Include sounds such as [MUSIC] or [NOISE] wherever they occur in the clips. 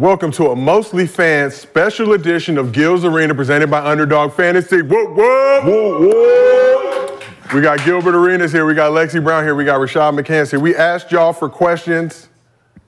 Welcome to a mostly fans special edition of Gil's Arena presented by Underdog Fantasy. Whoop, whoop. Whoop, whoop. We got Gilbert Arenas here. We got Lexi Brown here. We got Rashad McCants here. We asked y'all for questions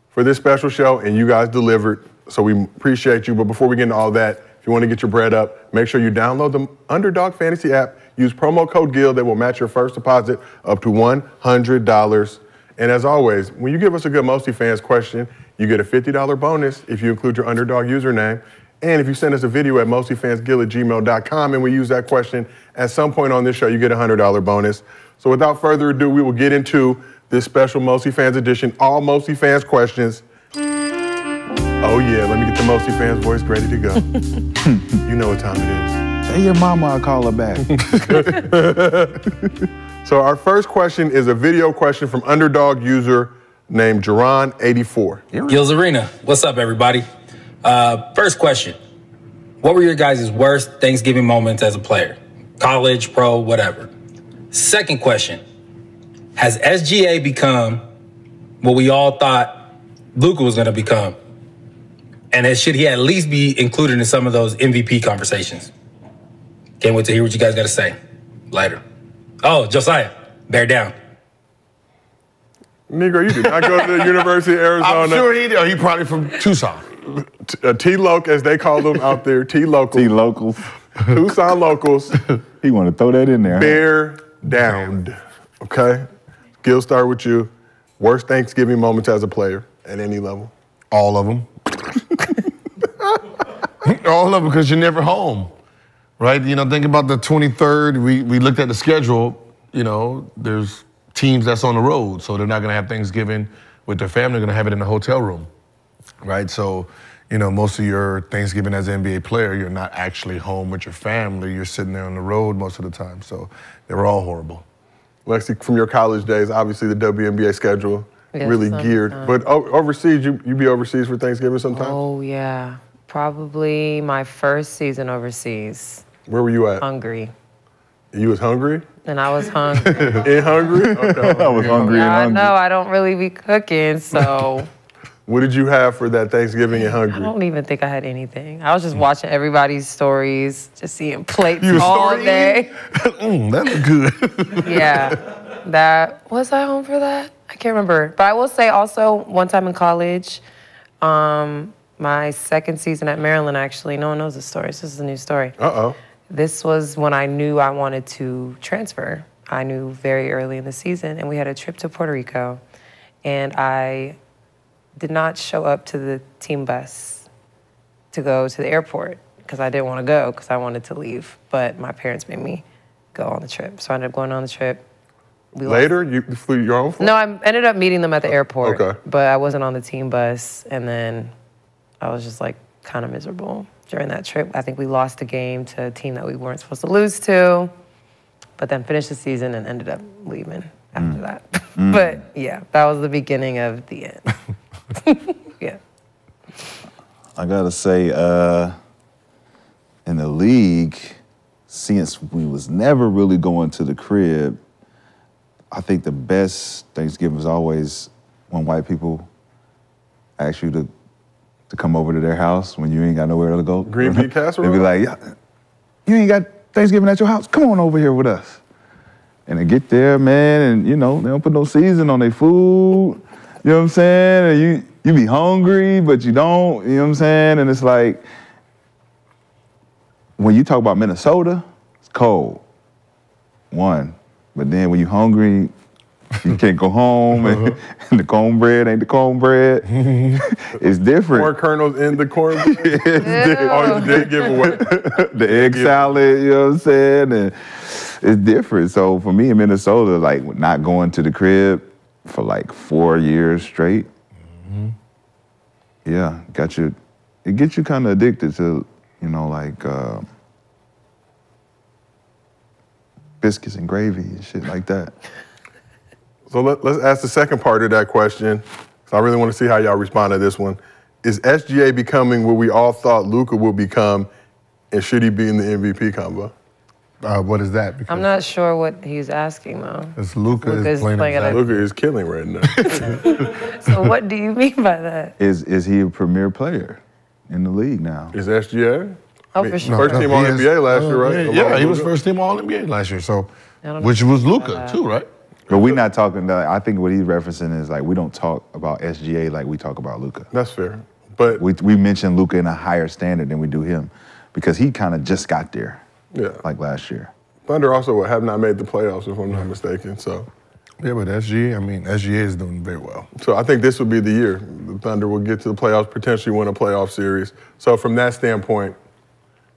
for this special show, and you guys delivered. So we appreciate you. But before we get into all that, if you want to get your bread up, make sure you download the Underdog Fantasy app. Use promo code GIL that will match your first deposit up to $100. And as always, when you give us a good Mostly Fans question, you get a $50 bonus if you include your Underdog username. And if you send us a video at mostlyfansgil at gmail.com and we use that question at some point on this show, you get a $100 bonus. So without further ado, we will get into this special Mostly Fans edition, all Mostly Fans questions. Oh yeah, let me get the Mostly Fans voice ready to go. [LAUGHS] you know what time it is. Tell your mama I'll call her back. [LAUGHS] So our first question is a video question from Underdog user named Jerron84. Gil's Arena. What's up, everybody? Uh, first question. What were your guys' worst Thanksgiving moments as a player? College, pro, whatever. Second question. Has SGA become what we all thought Luka was going to become? And should he at least be included in some of those MVP conversations? Can't wait to hear what you guys got to say. Later. Oh, Josiah, bear down. Negro, you did not go to the [LAUGHS] University of Arizona. I'm sure he did. Oh, He probably from Tucson. T- uh, T-Loc, as they call them out there, T-Locals. T-Locals. Tucson locals. [LAUGHS] he want to throw that in there. Bear down. Okay? Gil, start with you. Worst Thanksgiving moments as a player at any level? All of them. [LAUGHS] All of them because you're never home, right? You know, think about the 23rd. We, we looked at the schedule. You know, there's teams that's on the road, so they're not going to have Thanksgiving with their family. They're going to have it in the hotel room, right? So, you know, most of your Thanksgiving as an NBA player, you're not actually home with your family. You're sitting there on the road most of the time. So they were all horrible. Lexi, from your college days, obviously the WNBA schedule Yes, really some- geared. but overseas, you you be overseas for Thanksgiving sometimes? Oh yeah, probably my first season overseas, Where were you at? Hungary, You was hungry? And I was hungry. [LAUGHS] In Hungary? Okay. [LAUGHS] I was hungry and I hungry. know I don't really be cooking, so [LAUGHS] What did you have for that Thanksgiving in I don't even think I had anything. I was just watching everybody's stories, just seeing plates You all story day. mm, that looked good. yeah, that was I home for that? I can't remember. But I will say also one time in college, um, my second season at Maryland. Actually, no one knows this story. This is a new story. Uh-oh. This was when I knew I wanted to transfer. I knew very early in the season, and we had a trip to Puerto Rico, and I did not show up to the team bus to go to the airport because I didn't want to go because I wanted to leave, but my parents made me go on the trip. So I ended up going on the trip. We Later, you flew your own flight? No, I ended up meeting them at the oh, airport. okay. But I wasn't on the team bus, and then I was just like kind of miserable during that trip. I think we lost a game to a team that we weren't supposed to lose to, but then finished the season and ended up leaving after that. [LAUGHS] but yeah, that was the beginning of the end. [LAUGHS] yeah. I gotta say, uh, in the league, since we was never really going to the crib, I think the best Thanksgiving is always when white people ask you to to come over to their house when you ain't got nowhere to go. Green bean [LAUGHS] casserole? They be like, yeah, you ain't got Thanksgiving at your house. Come on over here with us. And they get there, man, and you know, they don't put no season on their food. You know what I'm saying? And you you be hungry, but you don't, you know what I'm saying? And it's like when you talk about Minnesota, it's cold. One. But then when you hungry, [LAUGHS] you can't go home and, [LAUGHS] and the cornbread ain't the cornbread. [LAUGHS] it's different. Corn kernels in the corn. oh, you did give away. the egg salad, you know what I'm saying? And it's different. So for me in Minnesota, like not going to the crib for like four years straight, yeah, got you, it gets you kind of addicted to, you know, like uh, biscuits and gravy and shit like that. So let, let's ask the second part of that question. So I really want to see how y'all respond to this one. Is SGA becoming what we all thought Luka would become, and should he be in the MVP combo? Uh, what is that? Because I'm not sure what he's asking though. It's Luca Luka is is playing, playing his at ass- is killing right now. [LAUGHS] So what do you mean by that? Is is he a premier player in the league now? is SGA? Oh, for sure. First team he All is- NBA last year, uh, right? Yeah, yeah, he was first team All NBA last year. So, I don't know which was Luka too, right? But we're not talking. That, I think what he's referencing is like we don't talk about SGA like we talk about Luka. That's fair. But We we mention Luka in a higher standard than we do him, because he kind of just got there, yeah, like last year. Thunder also have not made the playoffs, if I'm not mistaken. So, Yeah, but SGA, I mean, SGA is doing very well. so I think this would be the year the Thunder will get to the playoffs, potentially win a playoff series. So from that standpoint,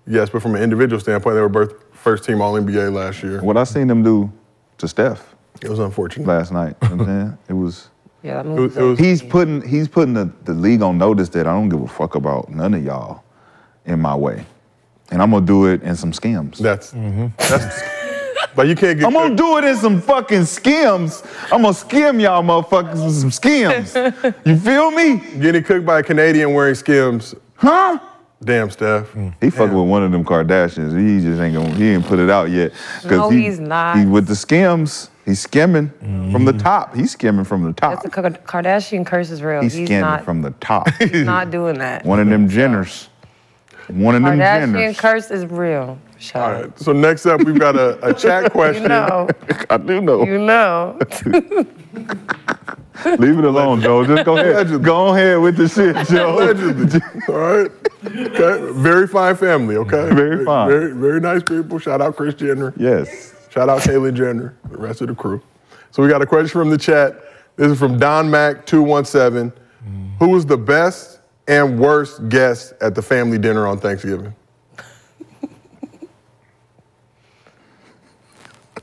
yes, but from an individual standpoint, they were both first team All NBA last year. What I seen them do to Steph It was unfortunate. last night, you know what I'm saying? [LAUGHS] it was. Yeah, that It was, it was He's putting he's putting the, the league on notice that I don't give a fuck about none of y'all in my way, and I'm gonna do it in some skims. that's mm-hmm. that's. But you can't get. I'm gonna do it in some fucking skims. I'm gonna skim y'all motherfuckers with some skims. [LAUGHS] You feel me? Getting cooked by a Canadian wearing skims. Huh? Damn, Steph. Mm. He fucking with one of them Kardashians. He just ain't gonna. He ain't put it out yet. No, he, he's not. He with the skims. He's skimming from the mm. top. He's skimming from the top. That's the Kardashian curse is real. He's He's, skimming not from the top. [LAUGHS] he's not doing that. one of them Jenners. One of them Kardashian Jenners. curse is real. Shut All up. So next up, we've got a, a [LAUGHS] chat question. You know, [LAUGHS] I do know. you know. Leave it alone, Joe. Just go ahead. Allegedly. Go ahead with the shit, Joe. Allegedly. All right. Okay. Very fine family. Okay. Very fine. Very very nice people. Shout out Kris Jenner. yes. Shout out Caitlyn Jenner. The rest of the crew. So we got a question from the chat. This is from Don Mac two one seven. Who was the best and worst guest at the family dinner on Thanksgiving? [LAUGHS]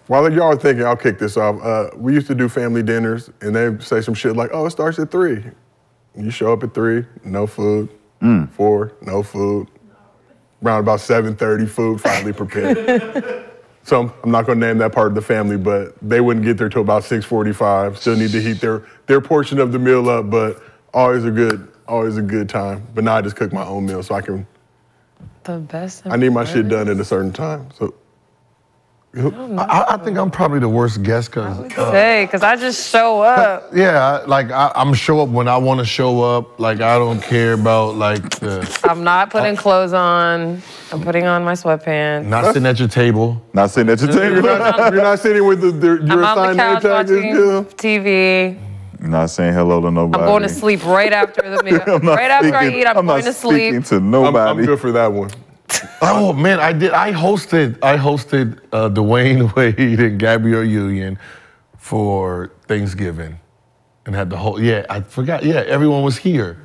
While y'all are thinking, I'll kick this off. Uh, we used to do family dinners, and they say some shit like, "Oh, it starts at three. You show up at three, no food. Four, no food. Around about seven thirty, food finally prepared. [LAUGHS] so I'm not going to name that part of the family, but they wouldn't get there till about six forty-five. Still need to heat their their portion of the meal up, but always a good always a good time. But now I just cook my own meal, so I can The best. I need my shit done at a certain time. So I, I think I'm probably the worst guest because, uh, Say, because I just show up. yeah, like I, I'm show up when I want to show up. Like I don't care about like the, I'm not putting clothes on. I'm putting on my sweatpants. not sitting at your table. Not sitting at your you're table. not, [LAUGHS] you're not sitting with the, the your I'm on assigned the name couch tag. is? TV. Not saying hello to nobody. I'm going to sleep right after the meal. [LAUGHS] I'm right after I eat, I'm, I'm going not to sleep. speaking to I'm, nobody. I'm good for that one. [LAUGHS] Oh man, I did. I hosted. I hosted uh, Dwyane Wade and Gabrielle Union for Thanksgiving, and had the whole. Yeah, I forgot. Yeah, everyone was here,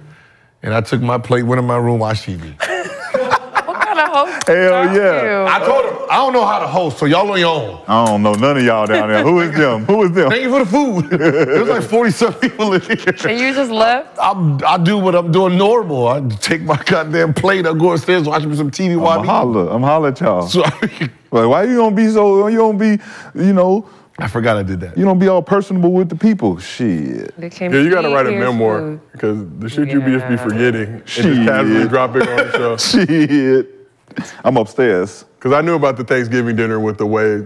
and I took my plate, went in my room, watched TV. What kind of host Hell yeah. you? I told him, I don't know how to host, so y'all on your own. I don't know none of y'all down there. Who is them? Who is them? Thank you for the food. There's like [LAUGHS] 40 some people in here. And you just left? I'm, I do what I'm doing normal. I take my goddamn plate, I go upstairs, watch me some TV while I'm I'm holler. I'm holler at y'all. So, [LAUGHS] Like, why you don't be so? You don't be, you know, I forgot I did that. you don't be all personable with the people. Shit. Yeah, you got to write a memoir because the shit you be just be Yeah. forgetting and just Shit. casually dropping on the show. [LAUGHS] Shit. I'm upstairs. Because I knew about the Thanksgiving dinner with the way,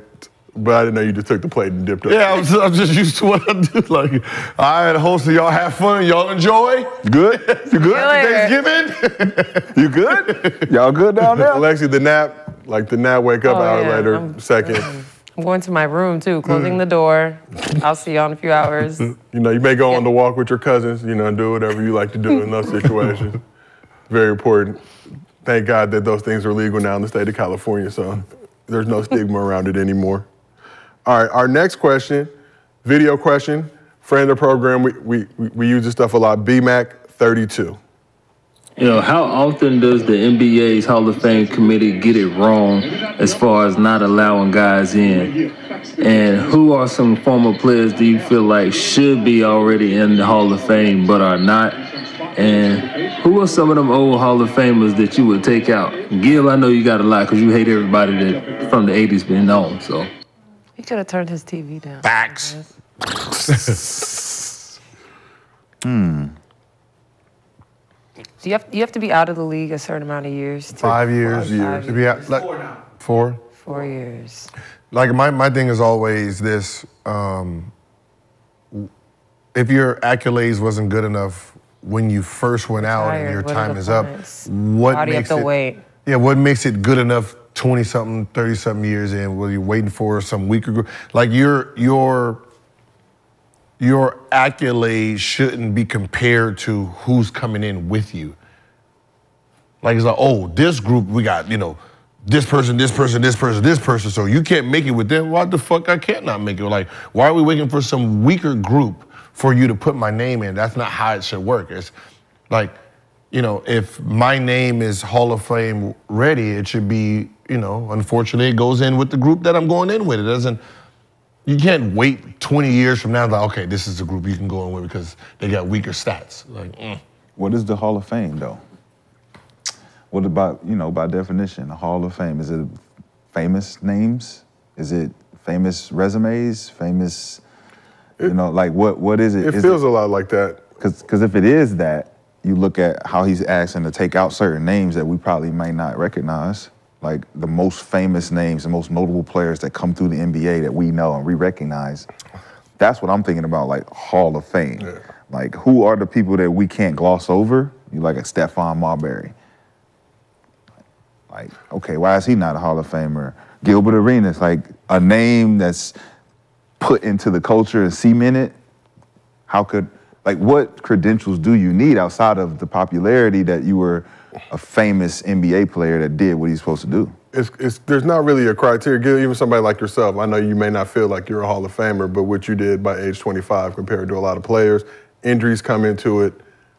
but I didn't know you just took the plate and dipped it. Yeah, I'm just, I'm just used to what I [LAUGHS] do. Like, all right, host, y'all have fun, y'all enjoy. Good? You good? later. Thanksgiving. [LAUGHS] You good? Y'all good down there? Alexi, the nap, like the nap, wake up Oh, hour yeah, later, I'm- second. I'm going to my room too, closing the mm. door. I'll see y'all in a few hours. [LAUGHS] You know, you may go on the walk with your cousins, you know, and do whatever you like to do in those situations. Very important. Thank God that those things are legal now in the state of California, so there's no stigma [LAUGHS] around it anymore. All right, our next question, video question, friend of the program, we, we, we, use this stuff a lot, BMAC32. You know, how often does the NBA's Hall of Fame committee get it wrong as far as not allowing guys in? And who are some former players do you feel like should be already in the Hall of Fame but are not? And who are some of them old Hall of Famers that you would take out? Gil, I know you got a lot because you hate everybody that from the 80s been on, so. He could have turned his TV down. Facts. [LAUGHS] [LAUGHS] Hmm. Do you have you have to be out of the league a certain amount of years? To, Five years. Five To be out, like, four. Four years. Like my, my thing is always this: um, if your accolades wasn't good enough when you first went out and your what time the is up, what Why do have makes to it? wait? Yeah, what makes it good enough? Twenty something, thirty something years in, where you're waiting for some weaker group. Like your your your accolades shouldn't be compared to who's coming in with you. Like it's like, oh, this group we got, you know, this person, this person, this person, this person. So you can't make it with them. Why the fuck I can't not make it? Like, why are we waiting for some weaker group for you to put my name in? That's not how it should work. It's like, you know, if my name is Hall of Fame ready, it should be, you know, unfortunately it goes in with the group that I'm going in with. It doesn't you can't wait 20 years from now like, okay, this is the group you can go in with because they got weaker stats. Like, mm. What is the Hall of Fame though? What about, you know, by definition, the Hall of Fame? Is it famous names? Is it famous resumes? Famous, you know, like what what is it? It Is feels a lot like that. Cause Because if it is that, you look at how he's asking to take out certain names that we probably might not recognize, like the most famous names, the most notable players that come through the NBA that we know and we recognize. That's what I'm thinking about, like Hall of Fame. Like, who are the people that we can't gloss over? You like a Stephon Marbury. Like, okay, why is he not a Hall of Famer? Gilbert Arenas, like a name that's put into the culture and cemented how could like what credentials do you need outside of the popularity that you were a famous NBA player that did what he's supposed to do? It's, it's, there's not really a criteria. Even somebody like yourself, I know you may not feel like you're a Hall of Famer, but what you did by age 25 compared to a lot of players, injuries come into it.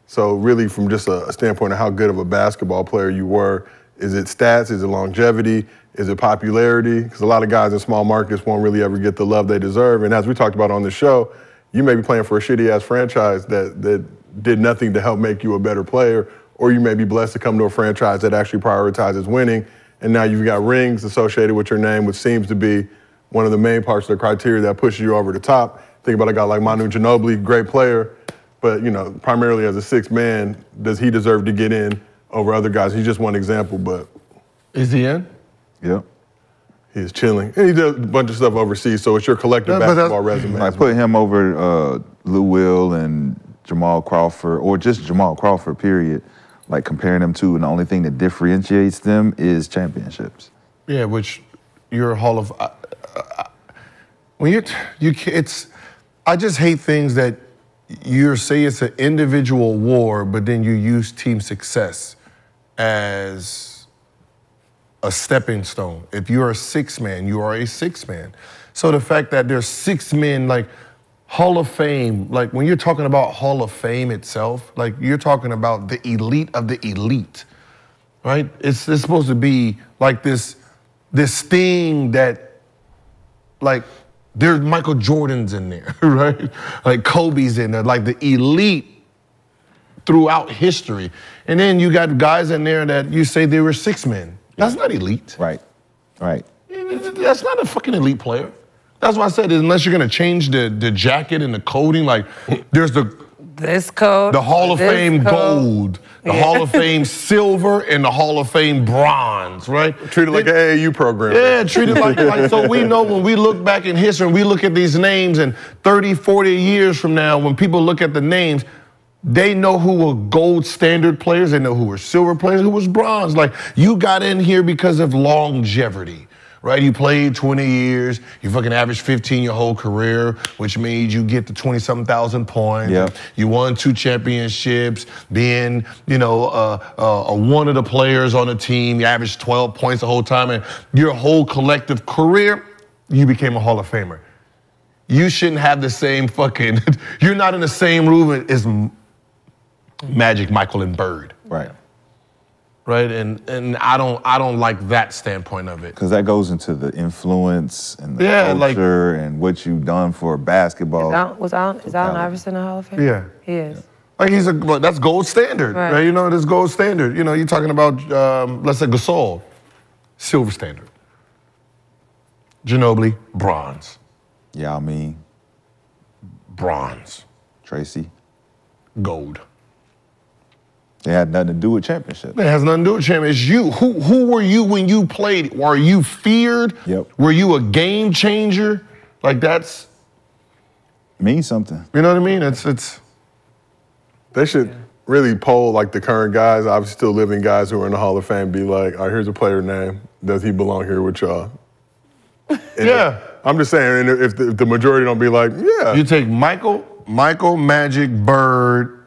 So really, from just a, standpoint of how good of a basketball player you were, is it stats? Is it longevity? Is it popularity? Because a lot of guys in small markets won't really ever get the love they deserve. And as we talked about on the show, you may be playing for a shitty ass franchise that that did nothing to help make you a better player, or you may be blessed to come to a franchise that actually prioritizes winning. And now you've got rings associated with your name, which seems to be one of the main parts of the criteria that pushes you over the top. Think about a guy like Manu Ginobili, great player, but you know, primarily as a sixth man, does he deserve to get in over other guys? He's just one example, but is he in? Yep. he's chilling. And he does a bunch of stuff overseas, so it's your collective Yeah, basketball resume. I put him over uh, Lou Will and Jamal Crawford, or just Jamal Crawford, period. Like comparing them to, and the only thing that differentiates them is championships. Yeah, which you're a Hall of. Uh, uh, when you you it's, I just hate things that you say it's an individual war, but then you use team success as a stepping stone. If you're a six man, you are a six man. So the fact that there's six men, like Hall of Fame, like when you're talking about Hall of Fame itself, like you're talking about the elite of the elite right? It's, it's supposed to be like this, this thing that, like, there's Michael Jordan's in there, [LAUGHS] right? Like Kobe's in there, like the elite throughout history. And then you got guys in there that you say they were six men. That's not elite. Right. Right. That's not a fucking elite player. That's why I said unless you're gonna change the, the jacket and the coding, like there's the This code. the Hall of Fame code. gold, the Hall of [LAUGHS] Fame silver, and the Hall of Fame bronze, right? Treat it like an AAU program. Yeah, treat it like, like so we know when we look back in history and we look at these names and 30, 40 years from now, when people look at the names, they know who were gold standard players, they know who were silver players, who was bronze. Like you got in here because of longevity. Right, you played 20 years, you fucking averaged 15 your whole career, which means you get the 20 something thousand points. Yep. You won two championships, being, you know, uh, uh, uh, one of the players on the team. You averaged 12 points the whole time, and your whole collective career, you became a Hall of Famer. You shouldn't have the same fucking. [LAUGHS] You're not in the same room as Magic, Michael, and Bird, Right. Right? And and I don't I don't like that standpoint of it. Because that goes into the influence and the Yeah, like- culture and what you've done for basketball. Al- was Allen, is Allen Talent. Iverson a Hall of Fame? Yeah. He is. Like he's a well, that's gold standard, right. Right. You know, that's gold standard. You know, you're talking about um, let's say Gasol, silver standard. Ginobili, bronze, Yeah, I mean, bronze, Tracy. gold. It had nothing to do with championship. It has nothing to do with champion. It's you. Who who were you when you played? Were you feared? Yep. Were you a game changer? Like that's Means something. you know what I mean? It's it's They should really poll like the current guys, obviously still living guys who are in the Hall of Fame, be like, all right, here's a player name. Does he belong here with y'all? And Yeah. I'm just saying, and if the, if the majority don't be like, yeah, you take Michael, Michael, Magic, Bird,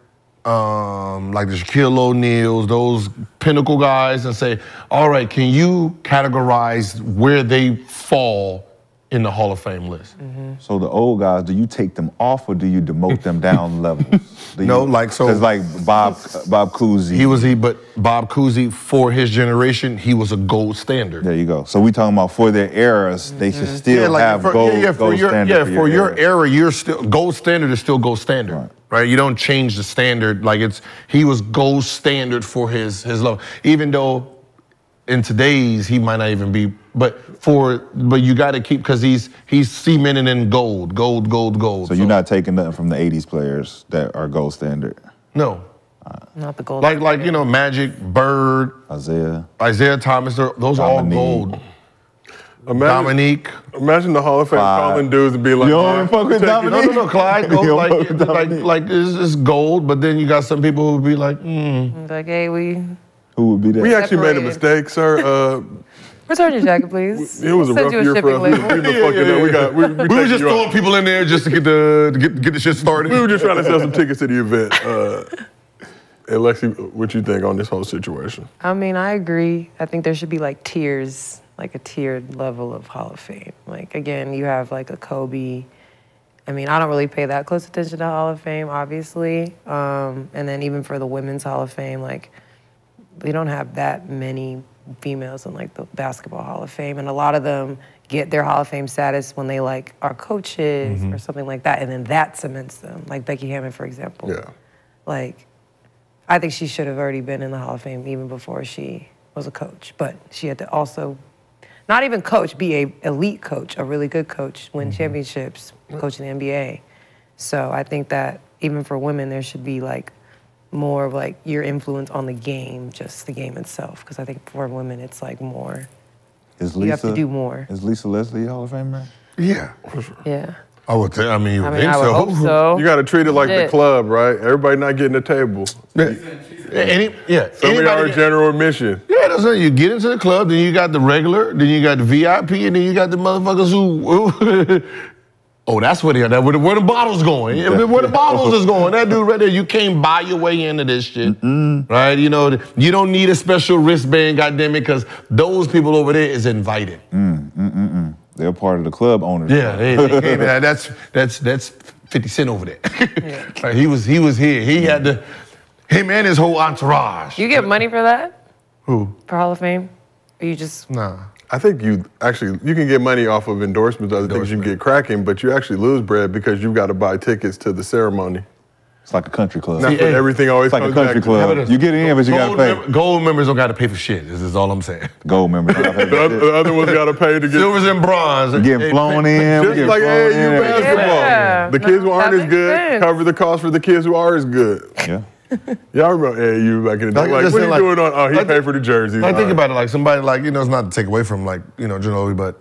um, like the Shaquille O'Neals, those pinnacle guys, and say, all right, can you categorize where they fall in the Hall of Fame list? Mm-hmm. So the old guys, do you take them off or do you demote them down [LAUGHS] levels? Do No, like, so- 'cause like Bob uh, Bob Cousy. He was he, but Bob Cousy for his generation, he was a gold standard. There you go. So we talking about for their eras, they should mm-hmm. still yeah, like have for, gold, yeah, yeah, for gold your standard yeah for, for your, era. era, you're still gold standard is still gold standard, Right. Right. You don't change the standard. Like it's he was gold standard for his his level, even though in today's he might not even be. But for but you got to keep because he's he's cemented in gold, gold, gold, gold. So you're not taking nothing from the '80s players that are gold standard. no uh, Not the gold. like like you know Magic, Bird, Isiah. Isiah Thomas. they're- Those are all gold. Imagine, Dominique. imagine the Hall of Fame Clyde. calling dudes and be like, You don't fuck with take it." Dominique? No, no, no. Clyde [LAUGHS] You gold, like, like, like it's, it's gold, but then you got some people who would be like, mm, like, hey, we Who would be that? We actually made a mistake, sir. Uh, [LAUGHS] return your jacket, please. it was a We'll rough send you year for shipping us. We, label. we been [LAUGHS] fucking up. We got. We, we, we were just throwing people in there just to get the to get, get the shit started. We were just trying to sell some tickets to the event. Uh, and Lexi, what you think on this whole situation? I mean, I agree. I think there should be like tiers, like a tiered level of Hall of Fame. Like again, you have like a Kobe. I mean, I don't really pay that close attention to Hall of Fame, obviously. Um, and then even for the Women's Hall of Fame, like we don't have that many females in like the Basketball Hall of Fame, and a lot of them get their Hall of Fame status when they like are coaches or something like that, and then that cements them. Like Becky Hammon, for example. Yeah. Like, I think she should have already been in the Hall of Fame even before she was a coach. But she had to also, not even coach, be a elite coach, a really good coach, win mm-hmm. championships, coach in the NBA. So I think that even for women, there should be like more of like your influence on the game, just the game itself. Because I think for women, it's like more. Is Lisa, You have to do more. Is Lisa Leslie a Hall of Famer? Yeah, Yeah. I would. Think, I mean, you I would mean, think I would so. hope so. You got to treat it like the Shit. club, right? Everybody not getting a table. Yeah. Any, yeah. Some of y'all are anybody- general admission. Yeah, that's it. You get into the club, then you got the regular, then you got the VIP, and then you got the motherfuckers who. who [LAUGHS] oh, that's where they are. That where the, where the bottles going. Yeah, Where the bottles is going. That dude right there. You can't buy your way into this shit, right? You know, you don't need a special wristband, goddamn it, because those people over there is invited. Mm, mm, mm, They're part of the club owners. Yeah, they, they [LAUGHS] came. That's that's that's Fifty Cent over there. [LAUGHS] Like, he was he was here. He mm-hmm. had the him and his whole entourage. You get money for that? Who? For Hall of Fame? Or you just. Nah. I think you actually you can get money off of endorsements, other things you can get cracking, but you actually lose bread because you've got to buy tickets to the ceremony. It's like a country club. That's it's hey, everything always like a comes country back to. club. You get in, but you gotta pay. mem- gold members don't got to pay for shit. This is all I'm saying. [LAUGHS] Gold members. don't pay The for other, shit. the other ones got to pay to get. Silvers and bronze. We're getting Hey, flown pay- in. Just getting like flown AAU in. basketball. Yeah. The kids who aren't as good sense. cover the cost for the kids who are as good. Yeah. [LAUGHS] Y'all remember AAU back in the day? Like, like what are you like- doing on? Oh, he like- paid for the jerseys. I think All right. about it like somebody like you know it's not to take away from like you know Ginobili, but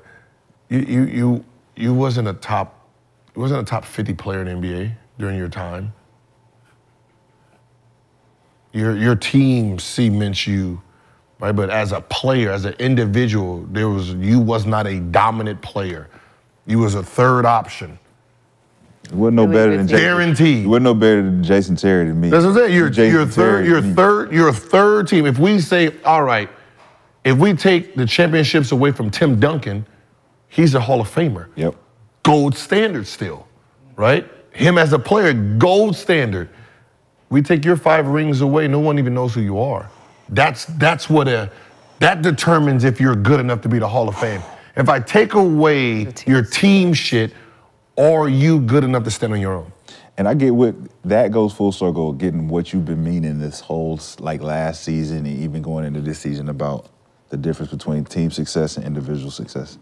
you you you you wasn't a top you wasn't a top 50 player in the NBA during your time. Your your team cements you, right? But as a player, as an individual, there was you was not a dominant player. You was a third option. It wasn't no Really better than team. Jason. Guaranteed. It wasn't no better than Jason Terry to me. That's what I'm saying. You're, Jason you're third. Terry You're to third. You're third team. If we say, all right, if we take the championships away from Tim Duncan, he's a Hall of Famer. Yep. Gold standard still, right? Him as a player, gold standard. We take your five rings away, no one even knows who you are. That's that's what a that determines if you're good enough to be the Hall of Fame. If I take away your team shit, are you good enough to stand on your own? And I get what that goes full circle, getting what you've been meaning this whole like last season and even going into this season about the difference between team success and individual success.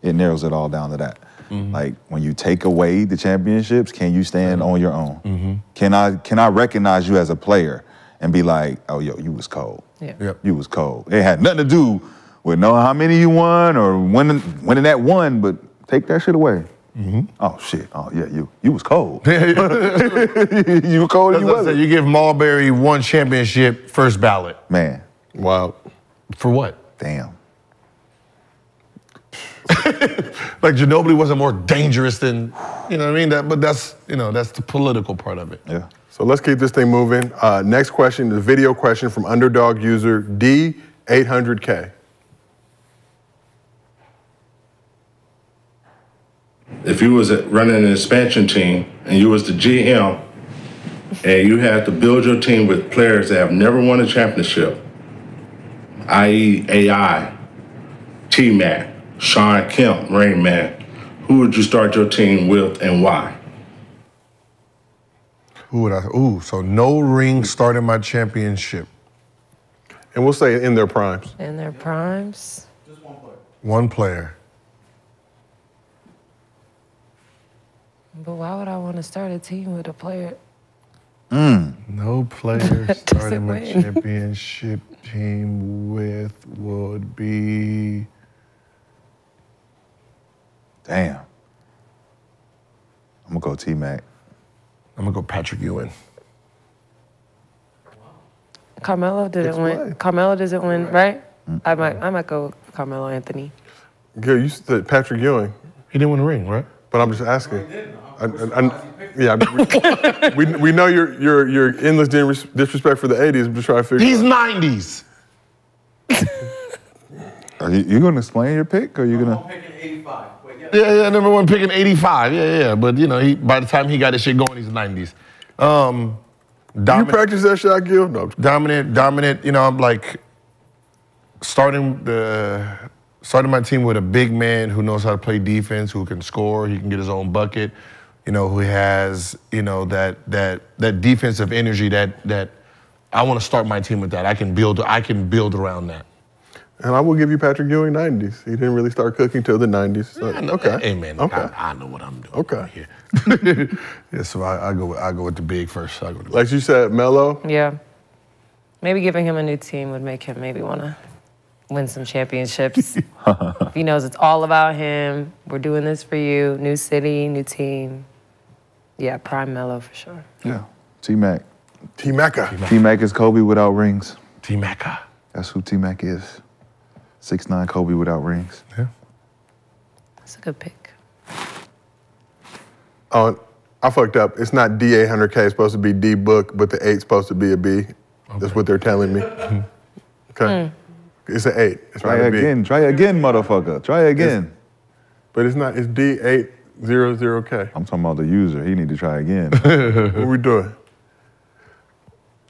It narrows it all down to that. Mm-hmm. Like when you take away the championships, can you stand on your own? Mm-hmm. Can I can I recognize you as a player and be like, oh, yo, you was cold. Yeah. Yep. You was cold. It had nothing to do with knowing how many you won or winning, winning that one, but take that shit away. Mm-hmm. Oh shit! Oh yeah, you you was cold. [LAUGHS] [LAUGHS] you were cold. You what I said. wasn't. You give Marbury one championship first ballot. Man, Wow. For what? damn. [LAUGHS] Like Ginobili wasn't more dangerous than, you know what I mean? That, but that's, you know, that's the political part of it. Yeah. So let's keep this thing moving. Uh, next question, the video question from underdog user D800K. if you was running an expansion team and you was the GM and you had to build your team with players that have never won a championship, i.e. AI, T-Mac, Shawn Kemp, Rain Man, who would you start your team with and why? Who would I? Ooh, so no ring starting my championship. And we'll say in their primes. In their primes. Just one player. One player. But why would I want to start a team with a player? Hmm. No player [LAUGHS] starting my championship team with would be. Damn. I'm gonna go T Mac. I'm gonna go Patrick Ewing. Carmelo didn't Explain. win. Carmelo doesn't win, right? I might I might go Carmelo Anthony. Gil, you said Patrick Ewing, He didn't win a ring, right? but I'm just asking. I, I- I- yeah, we, [LAUGHS] we, we know your your your endless dis- disrespect for the '80s. I'm just trying to figure. He's out. 90s. [LAUGHS] Are you, you gonna explain your pick, or are you gonna? Yeah, yeah, number one pick in 85. Yeah, yeah. But, you know, he, by the time he got his shit going, he's 90s. Um, you practice that shot, Gil? No. dominant, dominant, you know, I'm like starting the starting my team with a big man who knows how to play defense, who can score, he can get his own bucket, you know, who has, you know, that that that defensive energy that that I want to start my team with that. I can build I can build around that. And I will give you Patrick Ewing '90s. He didn't really start cooking till the '90s. So, okay. Hey man, Okay. I, I know what I'm doing. Okay. right here. [LAUGHS] yeah, so I, I go with, I go with the big first. I go with the like you said, Melo. Yeah. Maybe giving him a new team would make him maybe want to win some championships. if [LAUGHS] he knows it's all about him, we're doing this for you, new city, new team. Yeah, prime Melo for sure. Yeah. T Mac. T Mecca. T Mac is Kobe without rings. T Mac. That's who T Mac is. Six nine Kobe without rings. Yeah. That's a good pick. Oh, I fucked up. It's not D800K. It's supposed to be D book, but the eight's supposed to be a B. That's what they're telling me. [LAUGHS] Okay. Hmm. It's an eight. It's Try not a B. again. Try again, motherfucker. Try again. But it's not. It's D800K. I'm talking about the user. He need to try again. [LAUGHS] What we doing?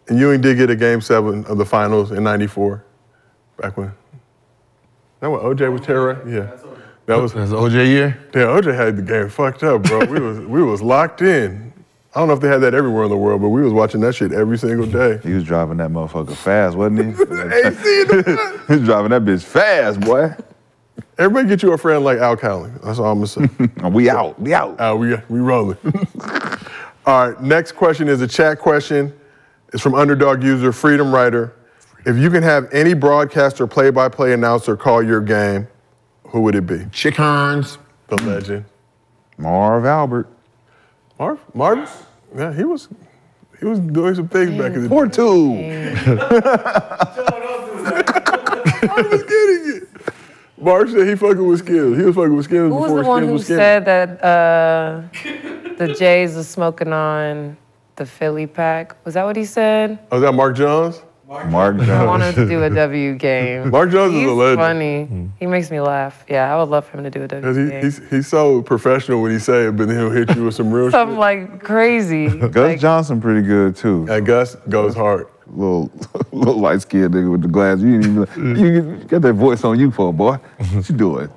And Ewing did get a game seven of the finals in '94. Back when. That when OJ was terror. Yeah. That was. That's OJ year. Yeah, OJ had the game fucked up, bro. we was we was locked in. I don't know if they had that everywhere in the world, but we was watching that shit every single day. he was driving that motherfucker fast, wasn't he? [LAUGHS] AC in the [LAUGHS] he was driving that bitch fast, boy. Everybody get you a friend like Al Cowley. That's all I'm gonna say. [LAUGHS] We out. We out. Uh, we we rolling. all right. Next question is a chat question. It's from underdog user Freedom Writer. If you can have any broadcaster, play-by-play announcer call your game, who would it be? Chick Hearns. The legend. Marv Albert. Marv? Marv? Yeah, he was he was doing some things back in the Four day. two. [LAUGHS] I was getting it. Mark said he fucking with skills. He was fucking with skills Who was before the one skills who was skills. said that uh, the Jays was smoking on the Philly pack? Was that what he said? Oh, is that Mark Jones? Mark I Jones. want him to do a W game. [LAUGHS] Mark Jones is a legend. funny. Mm. He makes me laugh. Yeah, I would love for him to do a W Cause he, game. he's he's so professional when he say it, but then he'll hit you with some real [LAUGHS] Something shit. like crazy. [LAUGHS] Gus Like, Johnson pretty good too. And Gus goes hard. Little little light skinned nigga with the glasses. You even you got that voice on you for boy. What you doing?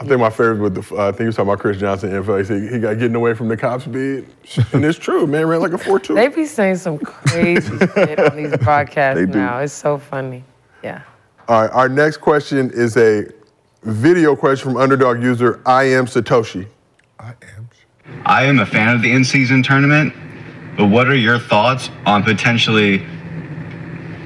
I think my favorite with the uh, I think he was talking about Chris Johnson info. He said he got getting away from the cop speed, and it's true. Man ran like a four two. They be saying some crazy [LAUGHS] shit on these broadcasts They do. now. It's so funny. Yeah. All right, our next question is a video question from underdog user I am Satoshi. I am. I am a fan of the in-season tournament, But what are your thoughts on potentially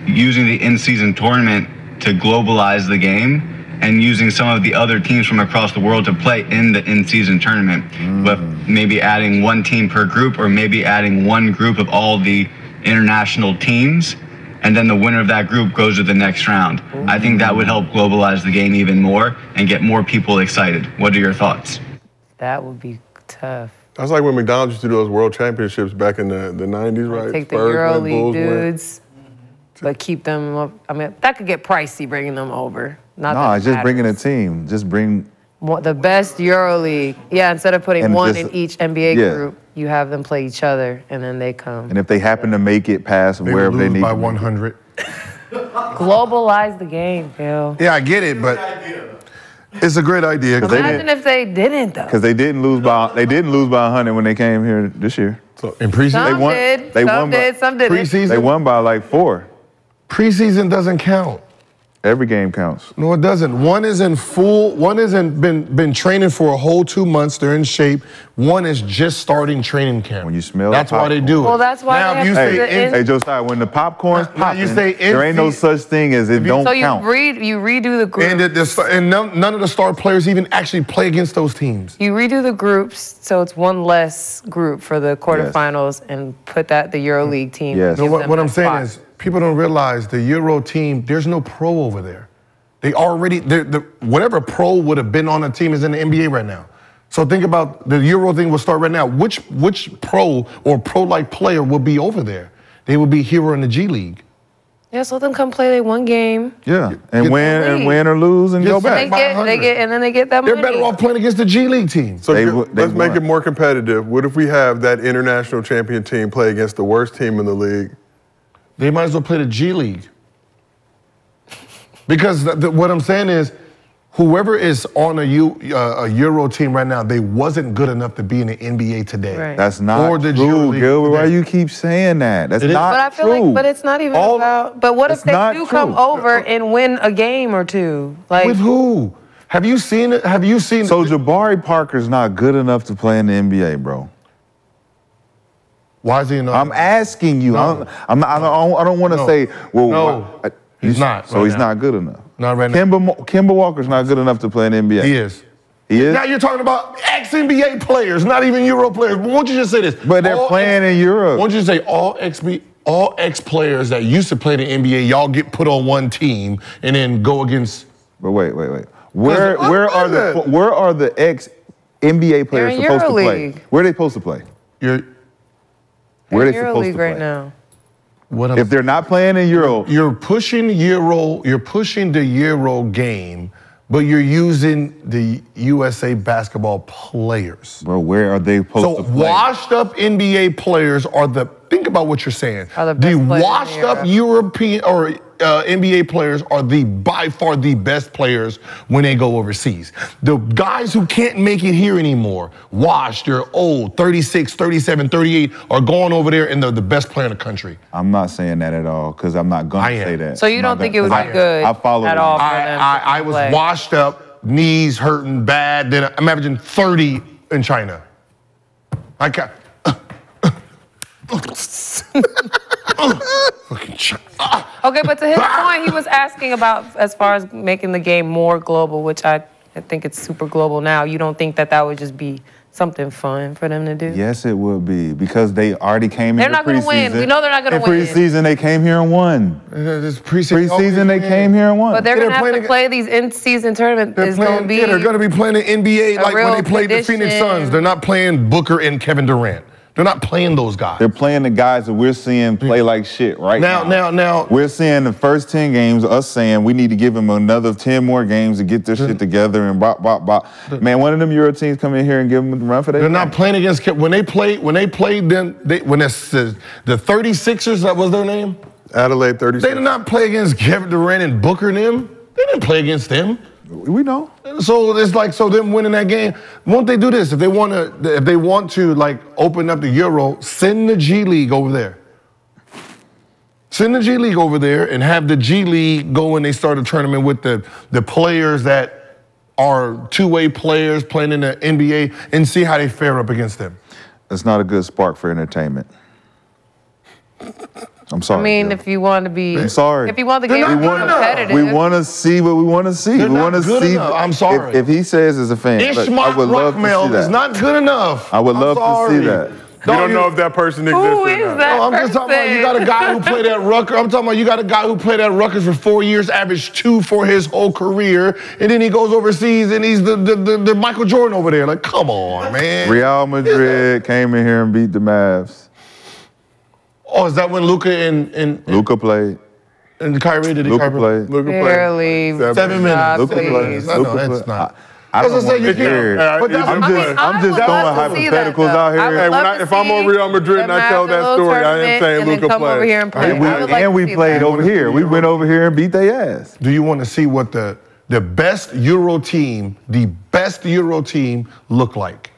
using the in-season tournament to globalize the game and using some of the other teams from across the world to play in the in-season tournament, mm. but maybe adding one team per group or maybe adding one group of all the international teams and then the winner of that group goes to the next round. I think that would help globalize the game even more and get more people excited. What are your thoughts? That would be tough. That's like when McDonald's used to do those world championships back in the, the 90s, right? Take the Spurs win, EuroLeague Bulls win. dudes, but keep them. Up. I mean, that could get pricey bringing them over. Not No, it's just bringing a team. Just bring. More- the best EuroLeague. Yeah, instead of putting And one just- in each NBA yeah. group, you have them play each other, and then they come. And if they happen to make it past They would wherever they lose need by to make it. 100. Globalize the game, Bill. Yeah, I get it, but it's a great idea. 'cause they Imagine if they didn't though. Because they didn't lose by they didn't lose by 100 when they came here this year. So in preseason, Some they won. did, They some won by- did, some didn't. Preseason? They won by like four. preseason doesn't count. Every game counts. No, it doesn't. One is in full. One isn't been been training for a whole two months. They're in shape. One is just starting training camp. When you smell that's why they do it. Well, that's why now they if you have say to in, in- Hey Josiah, when the popcorn's Now, popping, you say in there ain't no such thing as it don't so you count. read, you redo the groups. and, the, the, and none, none of the star players even actually play against those teams. you redo the groups, so it's one less group for the quarterfinals, and put that the EuroLeague team. Yes. No, what, what I'm saying spot. is, people don't realize the Euro team. There's no pro over there. They already, they're- the whatever pro would have been on a team is in the NBA right now. So think about the Euro thing will start right now. Which which pro or pro-like player will be over there? They will be here in the G League. yeah, so let them come play their one game. yeah, and Get win and win or lose and Get go some- They back. get, they get, and then they get that. They're money. better off playing against the G League team. So They if you- they let's make won. it more competitive. What if we have that international champion team play against the worst team in the league? They might as well play the G League. Because the, the- what I'm saying is, whoever is on a, U, uh, a Euro team right now, they wasn't good enough to be in the NBA today. Right. That's not Or the true, Gilbert. Why you keep saying that? That's It is- not But I feel true. like, but it's not even All- about. But what if they not do come over and win a game or two? Like, With who? Have you seen it? Have you seen? So Jabari Parker's not good enough to play in the NBA, bro. Why is he not? I'm asking you. I'm, I'm not, I don't, I don't want to No. say, well, No. why- He's not So right he's now. not good enough. Not right now. Kemba, Walker's not good enough to play in the NBA. he is. He is. Now you're talking about ex NBA players, not even Euro players. Why don't you just say this? But they're All playing ex- in Europe. Why don't you say all ex all ex players that used to play the NBA, y'all get put on one team and then go against. But wait, wait, wait. Where where are the where are the ex NBA players in supposed to play? EuroLeague. Where are they supposed to play? Your, Where are in they supposed EuroLeague to play? right now. what I'm If they're not playing in Euro, you're pushing Euro, you're pushing the Euro game, but you're using the USA basketball players. bro, where are they supposed So to play? washed up NBA players are the think about what you're saying. Are the the best players in washed up European or uh, NBA players are the by far the best players when they go overseas. The guys who can't make it here anymore, washed, they're old, 36, 37, 38, are going over there and they're the best player in the country. I'm not saying that at all because I'm not gonna say that. So you I'm don't think it gonna- would 'cause be I- good I follow at them. all? for I, I, I was play? washed up, knees hurting bad. Then I'm averaging 30 in China. I can't. Fucking [LAUGHS] China. Okay, but to his point, he was asking about as far as making the game more global, which I, I think it's super global now. You don't think that that would just be something fun for them to do? Yes, it would be because they already came They're in. not gonna win. We know they're not gonna in win. preseason, they came here and won. Uh, this preseason, Preseason, they came here and won. But they're Yeah, gonna have to play these in-season tournaments. They're playing, gonna be yeah, they're going to be playing the NBA like when they played the Phoenix. Suns. They're not playing Booker and Kevin Durant. They're not playing those guys. They're playing the guys that we're seeing play like shit right now, now. now, now. We're seeing the first 10 games, us saying we need to give them another 10 more games to get this shit together and bop, bop, bop. Man, one of them Euro teams come in here and give them a run for their They're not playing against Ke- when they played when they played them they, when it's the, the 36ers that was their name. Adelaide 36ers. They did not play against Kevin Durant and Booker and them. They didn't play against them. We know. So it's like so them winning that game. Won't they do this if they want to? If they want to like open up the Euro, send the G League over there. Send the G League over there and have the G League go and they start a tournament with the the players that are two way players playing in the NBA and see how they fare up against them. It's not a good spark for entertainment. I'm sorry. I mean, Gil. if you want to be, I'm sorry. If you want the They're game to not be good enough. competitive, we want to see what we want to see. They're we want to see. enough. I'm sorry. If, he says as a fan, look, I would love to see Rockmel that. is not good enough. I would I'm love to see that. We don't know if that person exists. Who or not. that? No, I'm just talking about you got a guy who played at Rutgers. I'm talking about you got a guy who played at Rutgers for four years, averaged two for his whole career, and then he goes overseas and he's the the, the, the Michael Jordan over there. Like, come on, man. Real Madrid came in here and beat the Mavs. Oh, is that when Luka and and Luka played. and Kyrie did it? Luka Kyrie? played. Look at Barely. play. Seven minutes. Luka played. No, Luka no, played. it's not. I, I That's don't what I'm want saying, you hear. can't- But that's I I'm mean, just, I I'm just throwing to that, hypotheticals out here. Hey, when I- if I'm on Real Madrid and I tell that story, I am saying and then Luka come played. over here and play. And we, like and we played that. over here. We went over here and beat their ass. Do you want to see what the the best Euro team, the best Euro team, look like?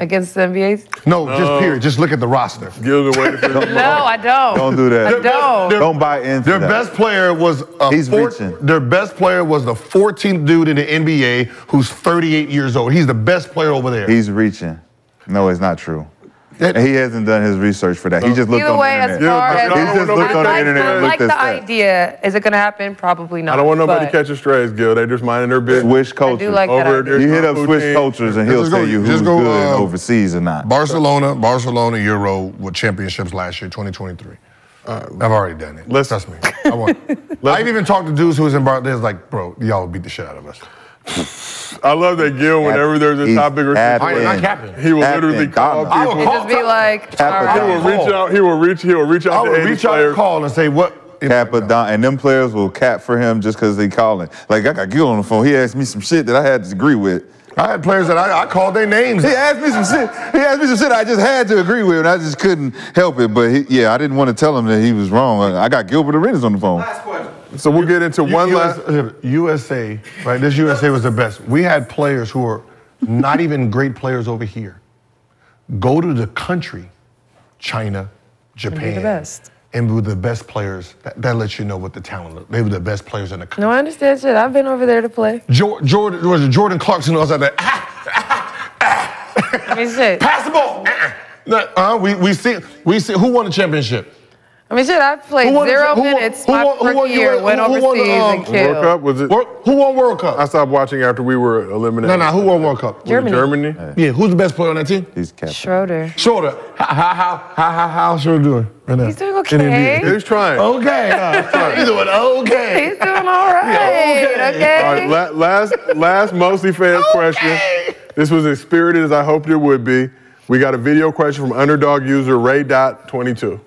Against the NBA's. No, just period. Just look at the roster. Gil's the way to No, I don't. Don't do that. I don't. Their- Don't buy into Their that. best player was a He's four- reaching. Their best player was the 14th dude in the NBA who's 38 years old. He's the best player over there. He's reaching. No, it's not true. That- And he hasn't done his research for that. He just looked Either on way, the as internet. far Yeah, as but I He just looked on the I like, internet I and like the at that. idea. Is it going to happen? Probably not. I don't want nobody but catching strays, Gil. They just minding their business. Swish culture. like that Over idea. there. you hit up Poutine. Swish cultures and he'll Just go- tell you just who's go, good uh, overseas or not. Barcelona, Barcelona Euro with championships last year, 2023. I've already done it. let's- Trust me. I want. [LAUGHS] I've even talked to dudes who was in Bar. They're like, bro, y'all beat the shit out of us. I love that Gil, whenever there's a topic or happy. I am not situation, capping. he will Happy. literally call I will people. He'd just be like, Kappa He will reach out. He will reach. He will reach I out to would reach out players. and call and say what. Kappa Don, and them players will cap for him just because they calling. Like I got Gil on the phone. He asked me some shit that I had to agree with. I had players that I, I called their names. He asked me some shit. He asked me some shit I just had to agree with, and I just couldn't help it. But he, yeah, I didn't want to tell him that he was wrong. I got Gilbert Arenas on the phone. So we'll get into one U- last. USA, right? This USA was the best. We had players who were not even great players over here. Go to the country, China, Japan, the best. and were the best players. That, that lets you know what the talent. look. They were the best players in the country. No, I understand shit. I've been over there to play. Jor- Jordan was it Jordan Clarkson was like that. I mean, shit. Pass the ball. Uh, uh, we we see we see who won the championship. I mean, shit. I've played won zero who minutes who my won- who won year. US Went who won the, overseas um, and killed. World Cup was it? Wor- Who won World Cup? I stopped watching after we were eliminated. No, no. Who won World Cup? Was it Germany. Germany. Yeah. Who's the best player on that team? He's Kappa. Schroeder. Schroeder. How how how how how how's Schroeder doing right now? He's doing In the okay. [LAUGHS] He's trying. Okay. He's doing okay. He's doing all [LAUGHS] right. okay. Okay. All right, la- last, last mostly fans question. This was as spirited as I hoped it would be. We got a video question from underdog user Ray Dot 22.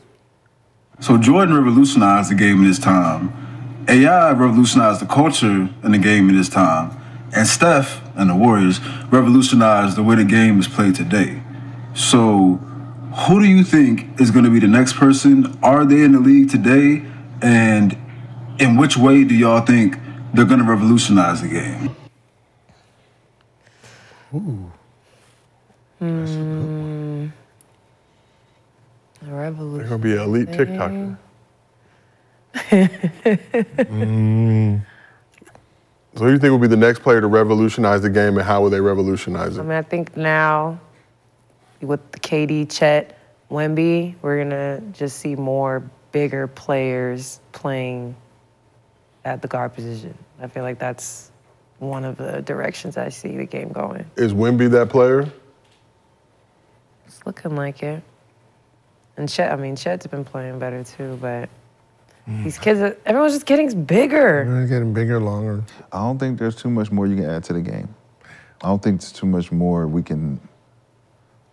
So Jordan revolutionized the game in his time. AI revolutionized the culture in the game in his time. And Steph and the Warriors revolutionized the way the game is played today. So who do you think is going to be the next person? Are they in the league today? And in which way do y'all think they're going to revolutionize the game? Hmm. The revolution. They're gonna be an elite TikToker. Mm. So who do you think will be the next player to revolutionize the game, and how will they revolutionize it? I mean, I think now with the KD, Chet, Wemby, we're gonna just see more bigger players playing at the guard position. I feel like that's one of the directions I see the game going. Is Wemby that player? It's looking like it. And Chet, I mean, Chet's been playing better too, but mm. these kids, are- everyone's just getting bigger. They're getting bigger, longer. I don't think there's too much more you can add to the game. I don't think there's too much more we can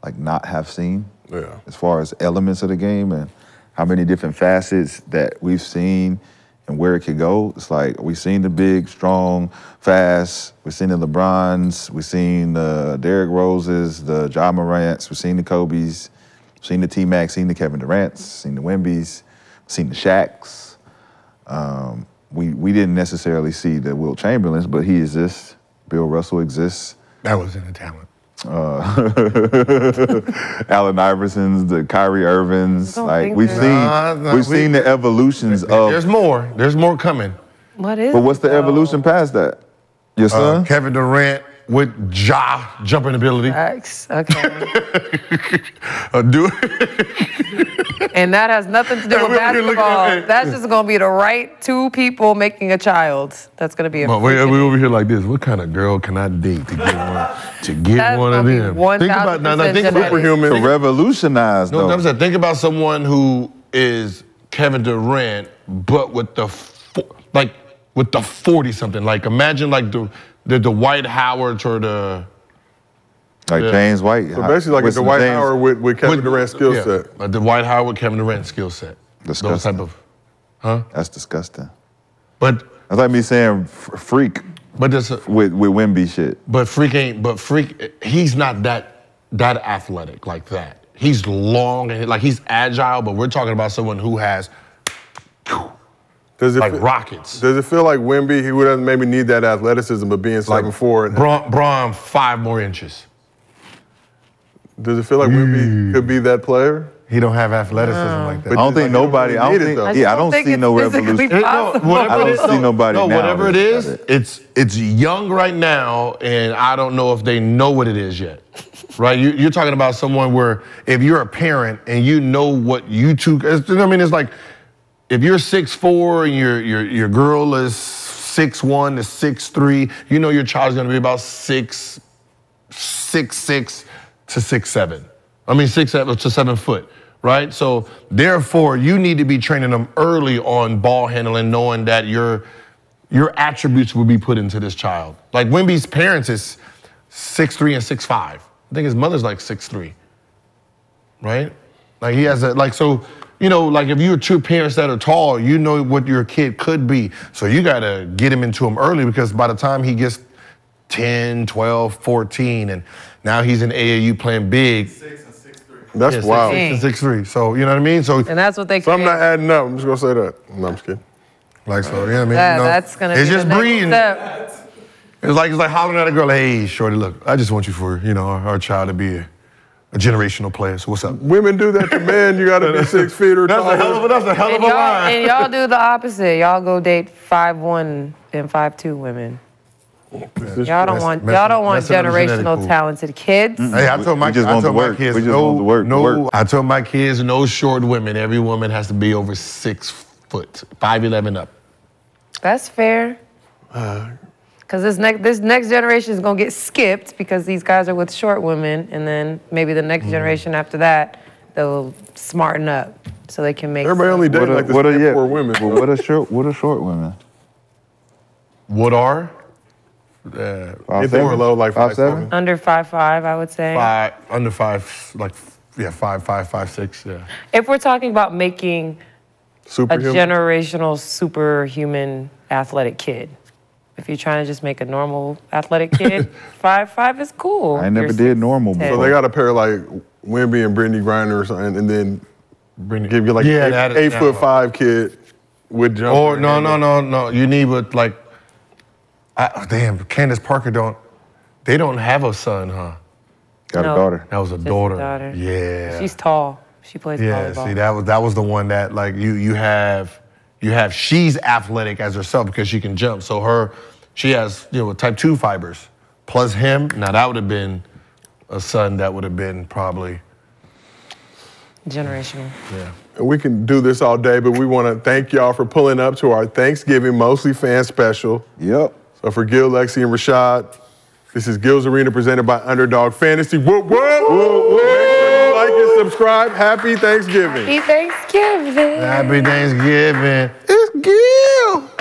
like not have seen Yeah. as far as elements of the game and how many different facets that we've seen and where it could go. It's like we've seen the big, strong, fast. We've seen the LeBrons. We've seen the Derrick Roses, the Ja Morants. We've seen the Kobe's. We've seen the T Macs. Seen the Kevin Durant's. Seen the Wemby's, Seen the Shaqs. Um, we we didn't necessarily see the Wilt Chamberlains, but he exists. Bill Russell exists. That was in the talent. Uh, [LAUGHS] Allen Iversons, the Kyrie Irvings. Like we've there's- seen, Nah, nah, we've we- seen the evolutions There's of. There's more. There's more coming. What is? But what's the though? evolution past that? Your Uh, son? Kevin Durant, with jaw jumping ability. X. Okay. [LAUGHS] Uh, do [LAUGHS] and that has nothing to do Hey, with we over here looking basketball. at- That's just gonna be the right two people making a child. That's gonna be a. But we, freaking- we over here like this. What kind of girl can I date to get one to get That's one of them? 1000% Think about now. now think about. Superhuman. To revolutionize, No, though. I'm saying think about someone who is Kevin Durant, but with the fo- like with the forty something. Like imagine like the the, the Dwight Howards or the like Yeah. James White. So basically, like with a Dwight James- Howard with, with Kevin with- Durant's skill yeah, set. like the Dwight Howard Kevin Durant skill set. Those type of. Huh? That's disgusting. But That's like me saying freak but this with with Wemby shit. but freak ain't but freak he's not that that athletic like that. He's long and like he's agile, but we're talking about someone who has Does it like fe- rockets. Does it feel like Wemby, he doesn't maybe need that athleticism, but being seven four? and Braun, Braun five more inches. does it feel like Wemby mm. could be that player? He don't have athleticism like that. But I don't think you don't nobody. really I don't think. though. I yeah, I don't don't think see it's no revolution. It- possible. I don't see nobody no, now whatever it that is, does it. it's it's young right now, and I don't know if they know what it is yet. Right? You, you're talking about someone where if you're a parent and you know what you two, it's- you know what I mean? It's like if you're six four and your your your girl is six one to six three, you know your child's gonna be about six six six to six seven. I mean six seven to seven foot, right? So therefore, you need to be training them early on ball handling, knowing that your your attributes will be put into this child. Like Wemby's parents is six three and six five. I think his mother's like six three. Right? Like he has a like so. You know, like if you're two parents that are tall, you know what your kid could be. So you gotta get him into him early because by the time he gets 10, 12, 14, and now he's in AAU playing big. Six and six three. That's Yeah, wild. Six, six, six, three. So you know what I mean? So And that's what they. So I'm not adding up. I'm just gonna say that. No, I'm just kidding. like so, you know what I mean? That- You know, that's gonna It's be just the next breeding. step. It's like it's like hollering at a girl, hey, shorty, look, I just want you for you know our, our child to be a, a generational player. So what's up? Women do that to men. You gotta be [LAUGHS] six feet or That's taller. a hell of a that's a hell of And a y'all, line. and y'all do the opposite. Y'all go date five one and five two women. Y'all don't want y'all don't want messing up the genetic generational talented kids. Mm-hmm. Hey, I told my, We just I want told my work. kids We just no, want the work, no. work. I told my kids no short women. Every woman has to be over six foot, five eleven up. That's fair. Uh, Because this next this next generation is gonna get skipped because these guys are with short women, and then maybe the next generation after that they'll smarten up so they can make. Everybody some- only dating What are, like the what are yeah, four women. Well, what are short? What are short women? What are? Uh, If they were seven? low, like five five, seven. seven. under five five, I would say. five under five, like yeah, five, five, five, six. Yeah. If we're talking about making a generational superhuman athletic kid. If you're trying to just make a normal athletic kid, [LAUGHS] five five is cool. I never You're did normal ten. So they got a pair like Wemby and Brittney Griner or something, and then Bring give you like Yeah, eight, that- eight that- foot five kid with jump. Or no, no, no, no. You need what like. I, oh, damn, Candace Parker don't. They don't have a son, huh? got No. a daughter. That was a Just a daughter. daughter. Yeah. She's tall. She plays yeah. volleyball. See, that was that was the one that like you you have you have she's athletic as herself because she can jump. So her she has you know type two fibers plus him. Now that would have been a son that would have been probably Generational. yeah. And we can do this all day, but we want to thank y'all for pulling up to our Thanksgiving mostly fan special. Yep. So for Gil, Lexi, and Rashad, this is Gil's Arena presented by Underdog Fantasy. Whoop, whoop. Make sure you like and subscribe. Happy Thanksgiving. Happy Thanksgiving. Happy Thanksgiving. It's Gil.